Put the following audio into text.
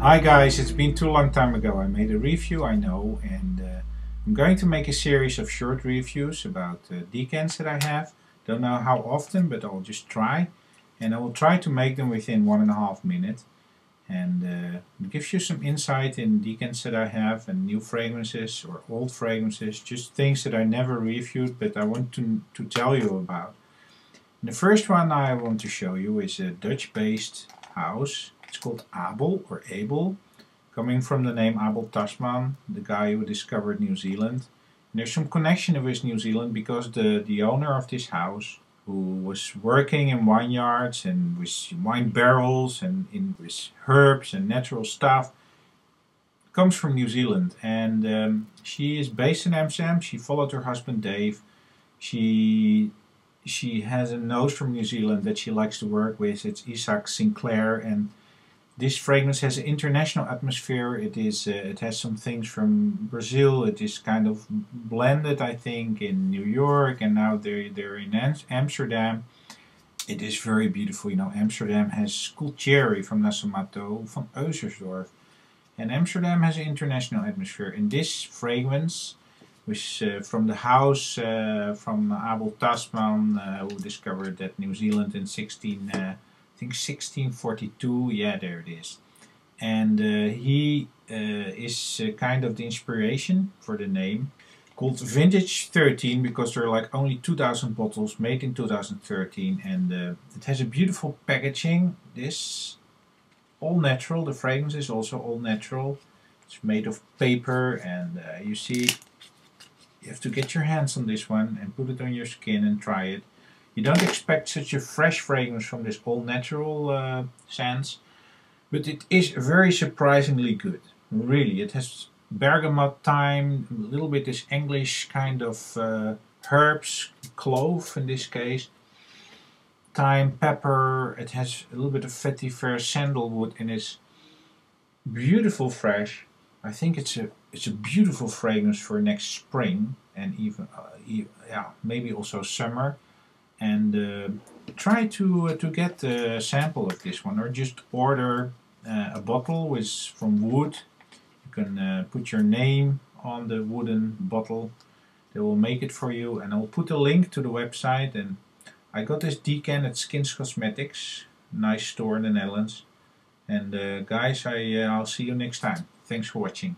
Hi guys, it's been too long time ago I made a review, I know, and uh, I'm going to make a series of short reviews about uh, decants that I have. Don't know how often, but I'll just try. And I will try to make them within one and a half minutes. And uh, gives you some insight in decants that I have and new fragrances or old fragrances, just things that I never reviewed but I want to, to tell you about. And the first one I want to show you is a Dutch-based house it's called Abel or Abel, coming from the name Abel Tasman, the guy who discovered New Zealand. And there's some connection with New Zealand because the, the owner of this house, who was working in vineyards and with wine barrels and in with herbs and natural stuff, comes from New Zealand. And um, she is based in Amsterdam. She followed her husband Dave. She she has a nose from New Zealand that she likes to work with. It's Isaac Sinclair and this fragrance has an international atmosphere. It is. Uh, it has some things from Brazil. It is kind of blended, I think, in New York, and now they're they're in Amsterdam. It is very beautiful. You know, Amsterdam has Cherry from Nasomatto, van Eusersdorf, and Amsterdam has an international atmosphere. In this fragrance, which uh, from the house uh, from Abel Tasman, uh, who discovered that New Zealand in 16. Think 1642, yeah, there it is. And uh, he uh, is uh, kind of the inspiration for the name. Called Vintage 13 because there are like only 2000 bottles made in 2013 and uh, it has a beautiful packaging. This all natural, the fragrance is also all natural. It's made of paper and uh, you see you have to get your hands on this one and put it on your skin and try it. You don't expect such a fresh fragrance from this all natural uh, scents, but it is very surprisingly good. Really, it has bergamot, thyme, a little bit this English kind of uh, herbs, clove in this case, thyme, pepper. It has a little bit of vetiver, sandalwood in its beautiful fresh. I think it's a it's a beautiful fragrance for next spring and even uh, yeah maybe also summer and uh, try to uh, to get a sample of this one or just order uh, a bottle with from wood. You can put your name on the wooden bottle. They will make it for you and I'll put a link to the website and I got this decan at Skins Cosmetics nice store in the Netherlands. And uh, guys I, uh, I'll see you next time. Thanks for watching